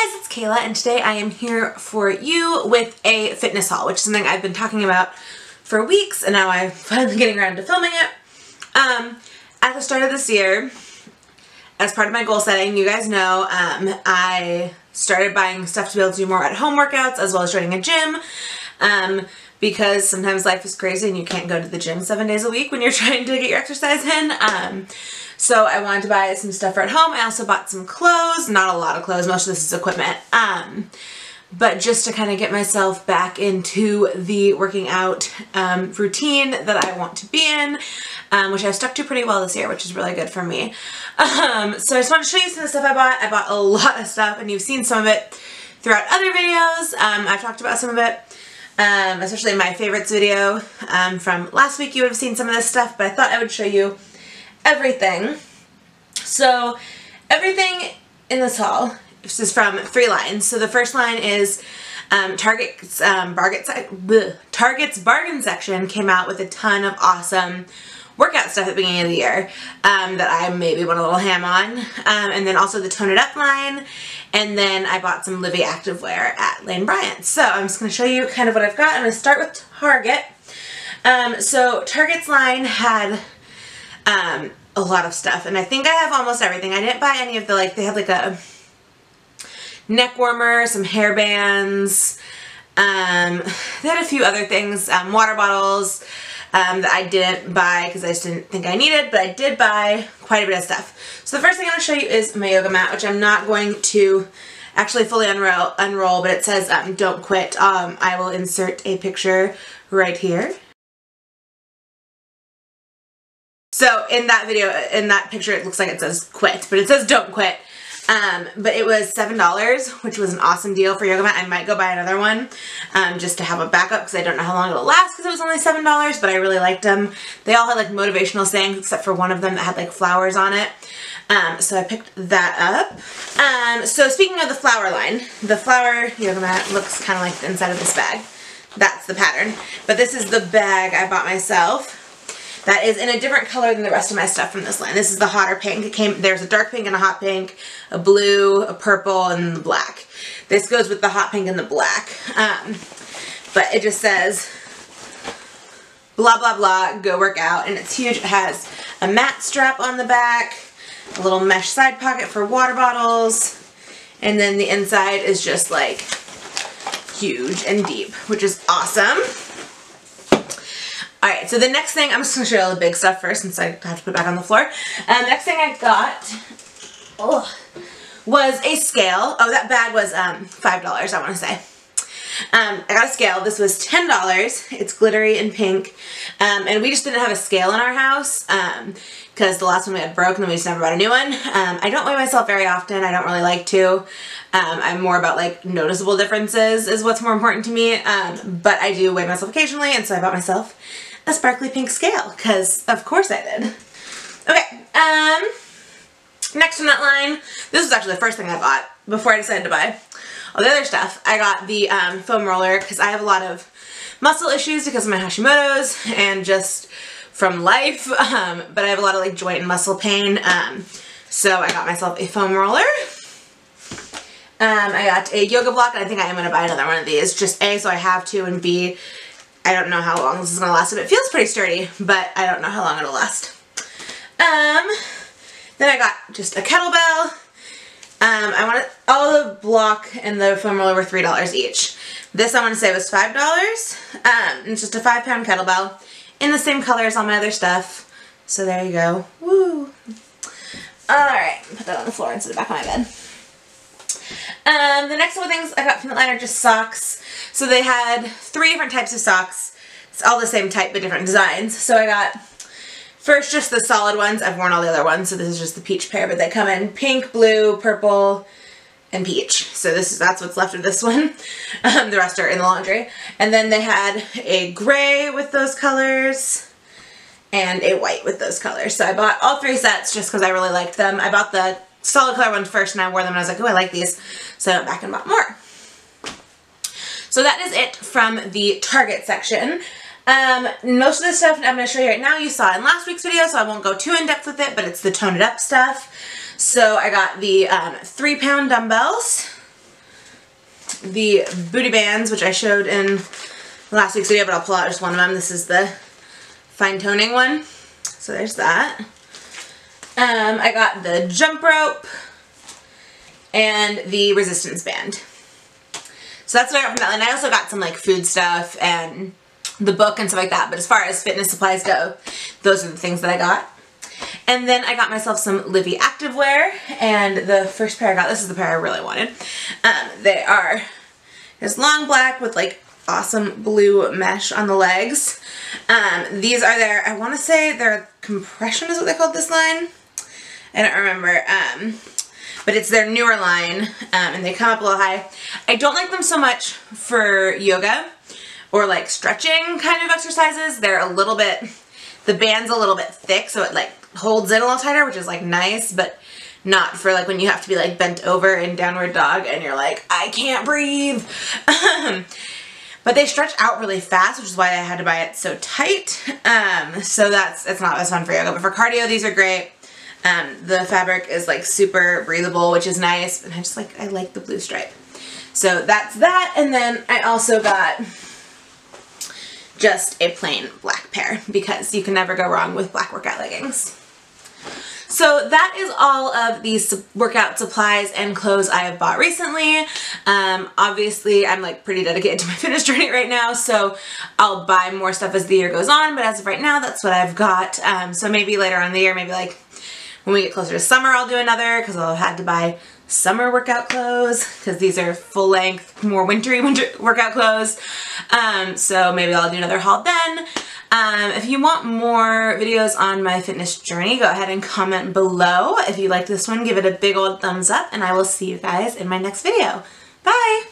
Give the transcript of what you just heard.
Hi guys, it's Kayla and today I am here for you with a fitness haul, which is something I've been talking about for weeks and now I'm finally getting around to filming it. Um, at the start of this year, as part of my goal setting, you guys know, um, I started buying stuff to be able to do more at home workouts as well as joining a gym. Um, because sometimes life is crazy and you can't go to the gym seven days a week when you're trying to get your exercise in. Um, so I wanted to buy some stuff for at home. I also bought some clothes, not a lot of clothes, most of this is equipment. Um, but just to kind of get myself back into the working out um, routine that I want to be in, um, which I've stuck to pretty well this year, which is really good for me. Um, so I just want to show you some of the stuff I bought. I bought a lot of stuff and you've seen some of it throughout other videos. Um, I've talked about some of it um, especially my favorites video um, from last week you would have seen some of this stuff, but I thought I would show you everything. So everything in this haul, this is from three lines. So the first line is um, Target's, um, bleh, Target's bargain section came out with a ton of awesome workout stuff at the beginning of the year um, that I maybe went a little ham on. Um, and then also the Tone It Up line. And then I bought some Livi activewear at Lane Bryant. So I'm just going to show you kind of what I've got. I'm going to start with Target. Um, so Target's line had um, a lot of stuff. And I think I have almost everything. I didn't buy any of the, like, they had like a neck warmer, some hair bands. Um, they had a few other things, um, water bottles, um, that I didn't buy because I just didn't think I needed, but I did buy quite a bit of stuff. So the first thing I'm going to show you is my yoga mat, which I'm not going to actually fully unroll, unroll but it says um, don't quit. Um, I will insert a picture right here. So in that video, in that picture, it looks like it says quit, but it says don't quit. Um, but it was $7, which was an awesome deal for yoga mat. I might go buy another one um, just to have a backup because I don't know how long it'll last because it was only $7, but I really liked them. They all had like motivational sayings except for one of them that had like flowers on it. Um, so I picked that up. Um, so speaking of the flower line, the flower yoga mat looks kind of like the inside of this bag. That's the pattern. But this is the bag I bought myself that is in a different color than the rest of my stuff from this line. This is the hotter pink. It came, there's a dark pink and a hot pink, a blue, a purple, and the black. This goes with the hot pink and the black. Um, but it just says blah blah blah go work out and it's huge it has a mat strap on the back a little mesh side pocket for water bottles and then the inside is just like huge and deep which is awesome Alright, so the next thing, I'm just to show you all the big stuff first since I have to put it back on the floor. Um, next thing I got oh, was a scale. Oh, that bag was um, $5, I want to say. Um, I got a scale. This was $10. It's glittery and pink. Um, and we just didn't have a scale in our house because um, the last one we had broke and then we just never bought a new one. Um, I don't weigh myself very often. I don't really like to. Um, I'm more about like noticeable differences is what's more important to me. Um, but I do weigh myself occasionally and so I bought myself a sparkly pink scale because of course I did. Okay, um, next on that line, this was actually the first thing I bought before I decided to buy all the other stuff. I got the um, foam roller because I have a lot of muscle issues because of my Hashimoto's and just from life, um, but I have a lot of like joint and muscle pain. Um, so I got myself a foam roller. Um, I got a yoga block and I think I am going to buy another one of these. Just A, so I have to, and B, I don't know how long this is going to last. It feels pretty sturdy, but I don't know how long it'll last. Um, then I got just a kettlebell. Um, I wanted all the block and the foam roller were $3 each. This I want to say was $5. Um, it's just a five pound kettlebell in the same color as all my other stuff. So there you go. Woo! Alright, put that on the floor instead of back on my bed. Um, the next couple things I got from the are just socks. So they had three different types of socks. It's all the same type but different designs. So I got first just the solid ones. I've worn all the other ones, so this is just the peach pair, but they come in pink, blue, purple, and peach. So this is that's what's left of this one. Um, the rest are in the laundry. And then they had a gray with those colors and a white with those colors. So I bought all three sets just because I really liked them. I bought the solid color ones first and I wore them and I was like, oh, I like these. So I went back and bought more. So that is it from the Target section. Um, most of the stuff I'm going to show you right now you saw in last week's video, so I won't go too in-depth with it, but it's the Tone It Up stuff. So I got the um, three pound dumbbells. the booty bands, which I showed in last week's video, but I'll pull out just one of them. This is the fine toning one. So there's that. Um, I got the jump rope and the resistance band. So that's what I got from that. And I also got some like food stuff and the book and stuff like that. But as far as fitness supplies go, those are the things that I got. And then I got myself some Livi activewear. And the first pair I got, this is the pair I really wanted. Um, they are this long black with like awesome blue mesh on the legs. Um, these are their, I want to say their compression is what they called this line. I don't remember. Um, but it's their newer line um, and they come up a little high. I don't like them so much for yoga or like stretching kind of exercises. They're a little bit, the band's a little bit thick so it like holds in a little tighter which is like nice but not for like when you have to be like bent over in downward dog and you're like I can't breathe. but they stretch out really fast which is why I had to buy it so tight. Um, so that's, it's not as fun for yoga but for cardio these are great. Um, the fabric is like super breathable, which is nice. And I just like, I like the blue stripe. So that's that. And then I also got just a plain black pair because you can never go wrong with black workout leggings. So that is all of these workout supplies and clothes I have bought recently. Um, obviously, I'm like pretty dedicated to my fitness journey right now, so I'll buy more stuff as the year goes on, but as of right now, that's what I've got. Um, so maybe later on the year, maybe like when we get closer to summer, I'll do another because I'll have had to buy summer workout clothes because these are full length, more wintry winter workout clothes. Um, so maybe I'll do another haul then. Um, if you want more videos on my fitness journey, go ahead and comment below. If you like this one, give it a big old thumbs up and I will see you guys in my next video. Bye!